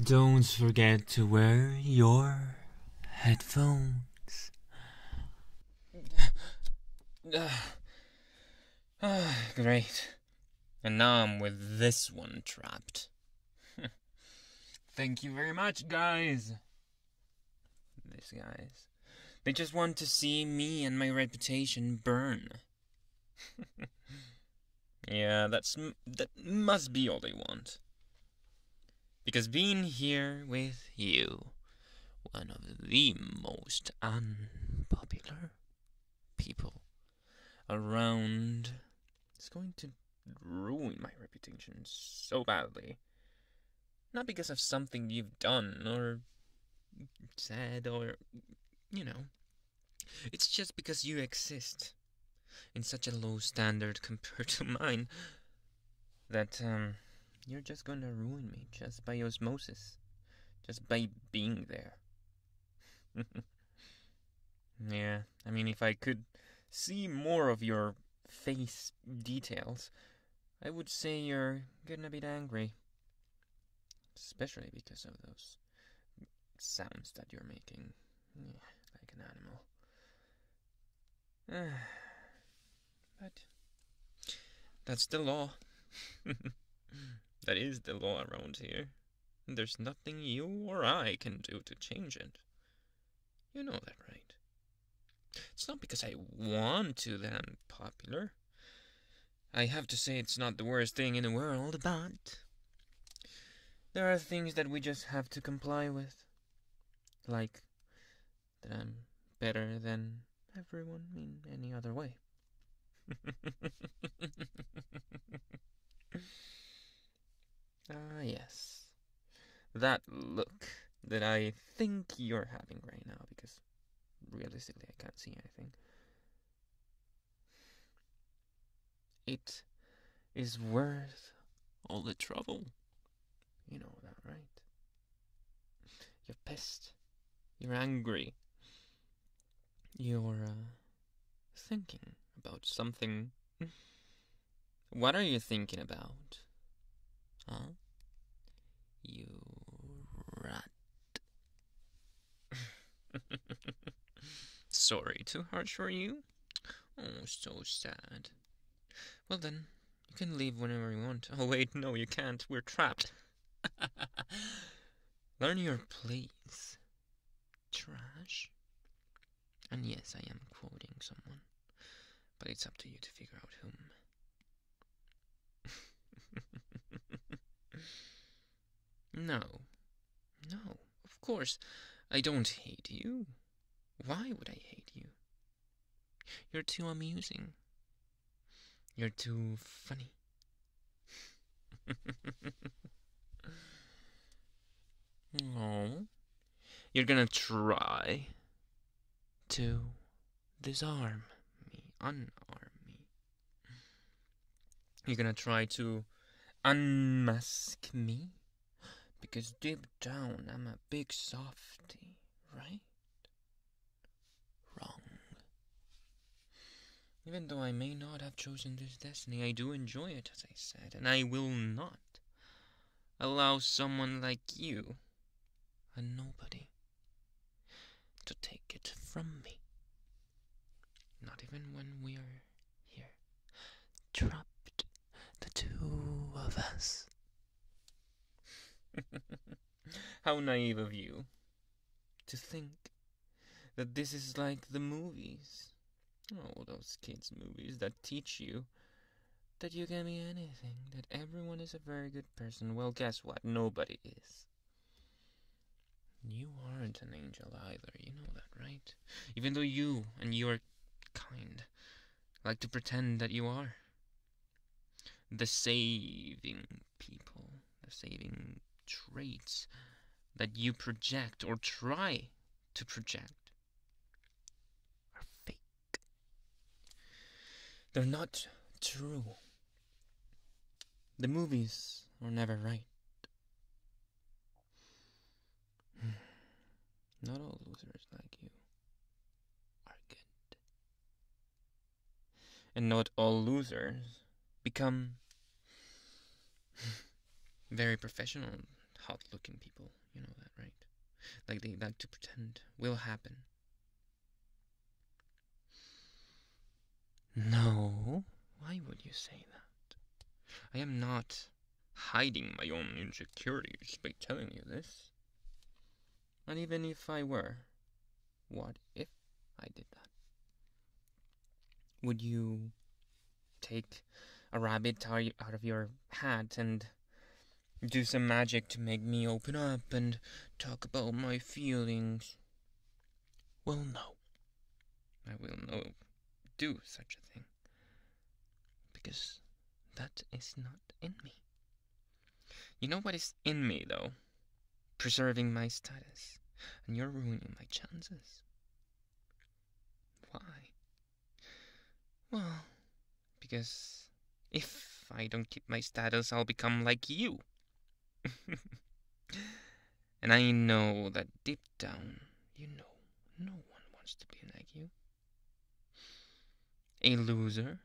Don't forget to wear your headphones. Great. And now I'm with this one trapped. Thank you very much, guys. These guys. They just want to see me and my reputation burn. yeah, that's that must be all they want. Because being here with you, one of the most unpopular people around, is going to ruin my reputation so badly. Not because of something you've done or said or, you know. It's just because you exist in such a low standard compared to mine that um, you're just to ruin me just by osmosis, just by being there. yeah, I mean, if I could see more of your face details, I would say you're getting a bit angry. Especially because of those sounds that you're making. Yeah, like an animal. but that's the law. that is the law around here. There's nothing you or I can do to change it. You know that, right? It's not because I want to that I'm popular. I have to say it's not the worst thing in the world, but there are things that we just have to comply with. Like that I'm better than everyone in any other way. ah, yes. That look that I think you're having right now, because realistically I can't see anything. It is worth all the trouble. You know that, right? You're pissed. You're angry. You're uh, thinking about something. What are you thinking about? Huh? You rat. Sorry, too harsh for you? Oh, so sad. Well then, you can leave whenever you want. Oh wait, no, you can't. We're trapped. Learn your place. Trash. And yes, I am quoting someone. But it's up to you to figure out whom. No. No, of course, I don't hate you. Why would I hate you? You're too amusing. You're too funny. oh. You're gonna try to disarm me, unarm me. You're gonna try to unmask me? Because deep down I'm a big softy, right? Wrong. Even though I may not have chosen this destiny, I do enjoy it, as I said, and I will not allow someone like you, a nobody, to take it from me. Not even when we're here, trapped, the two of us. How naive of you to think that this is like the movies. Oh, those kids' movies that teach you that you can be anything, that everyone is a very good person. Well, guess what? Nobody is. You aren't an angel either, you know that, right? Even though you and your kind like to pretend that you are. The saving the saving traits that you project or try to project are fake. They're not true. The movies are never right. Not all losers like you are good. And not all losers become very professional, hot looking people. You know that, right? Like they like to pretend will happen. No, why would you say that? I am not hiding my own insecurities by telling you this. And even if I were, what if I did that? Would you take a rabbit out of your hat and do some magic to make me open up and talk about my feelings? Well, no. I will no do such a thing. Because that is not in me. You know what is in me, though? Preserving my status. And you're ruining my chances. Why? Well, because if I don't keep my status, I'll become like you. and I know that deep down, you know, no one wants to be like you. A loser.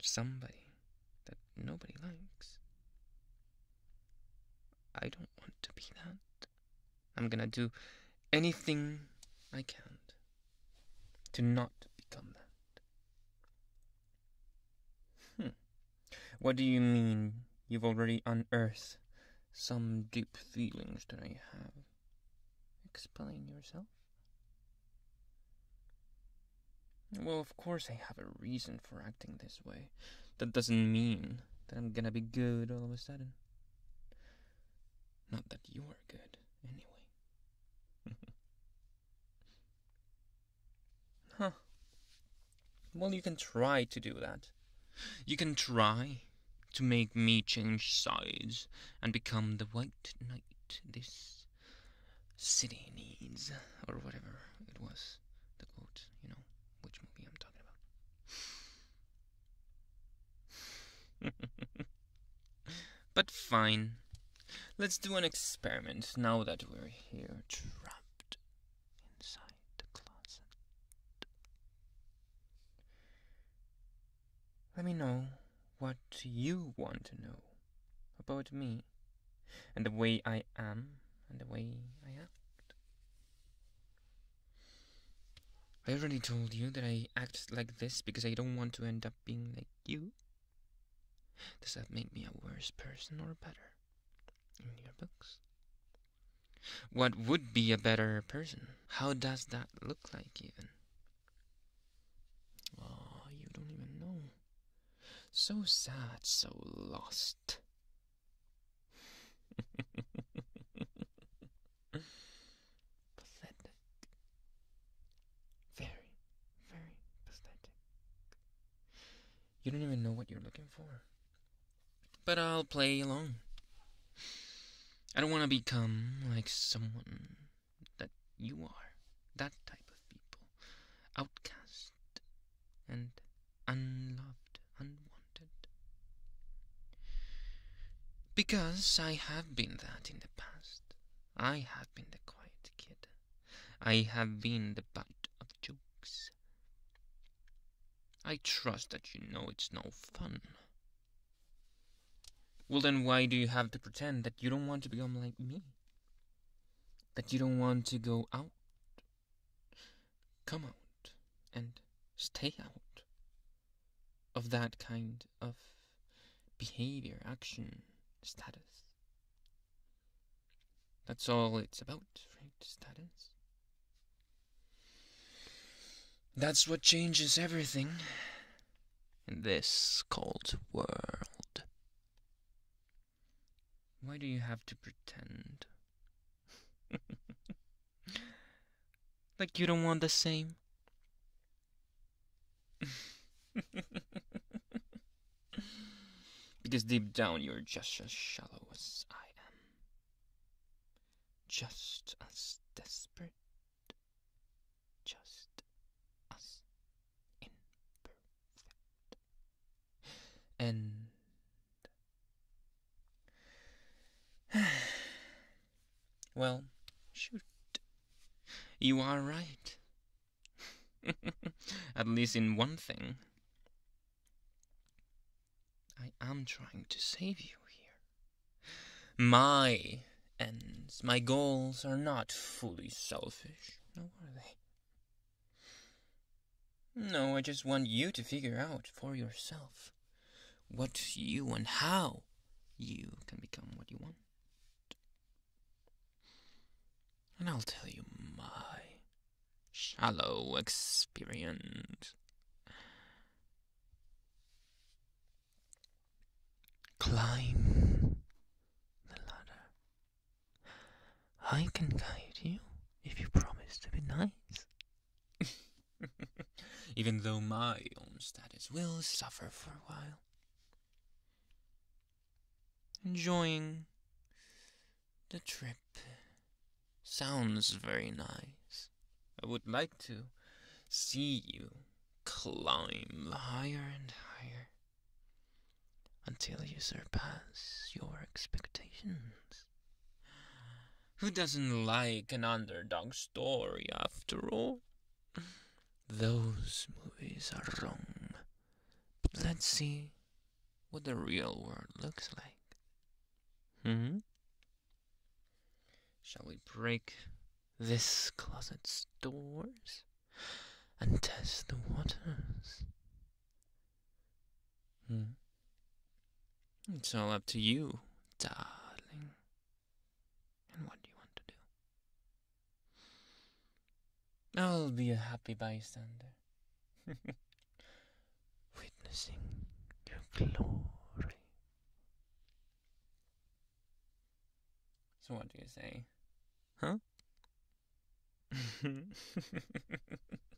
Somebody that nobody likes. I don't want to be that. I'm gonna do anything I can to not become that. Hmm. What do you mean you've already unearthed some deep feelings that I have? Explain yourself. Well, of course I have a reason for acting this way. That doesn't mean that I'm gonna be good all of a sudden. Not that you are good, anyway. huh. Well, you can try to do that. You can try to make me change sides and become the white knight this city needs, or whatever it was, the quote, you know, which movie I'm talking about. but fine. Let's do an experiment now that we're here trapped inside the closet. Let me know what you want to know about me and the way I am and the way I act. I already told you that I act like this because I don't want to end up being like you. Does that make me a worse person or better? in your books. What would be a better person? How does that look like, even? Oh, you don't even know. So sad, so lost. pathetic. Very, very pathetic. You don't even know what you're looking for. But I'll play along. I don't want to become like someone that you are. That type of people. Outcast and unloved, Because I have been that in the past. I have been the quiet kid. I have been the butt of jokes. I trust that you know it's no fun. Well, then why do you have to pretend that you don't want to become like me? That you don't want to go out? Come out and stay out of that kind of behavior, action, status. That's all it's about, right? Status. That's what changes everything in this cold world. Why do you have to pretend? like you don't want the same? because deep down you're just as shallow as I am. Just as desperate. Just as imperfect. And well, shoot. You are right. At least in one thing. I am trying to save you here. My ends. My goals are not fully selfish. No, are they? No, I just want you to figure out for yourself what you and how you can become what you want. And I'll tell you my shallow experience. Climb the ladder. I can guide you if you promise to be nice. Even though my own status will suffer for a while. Enjoying the trip sounds very nice. I would like to see you climb higher and higher until you surpass your expectations. Who doesn't like an underdog story after all? Those movies are wrong. But let's see what the real world looks like. Hmm? Shall we break this closet's doors and test the waters? Hmm? It's all up to you, darling. And what you want to do? I'll be a happy bystander. Witnessing your glory. So what do you say? Huh?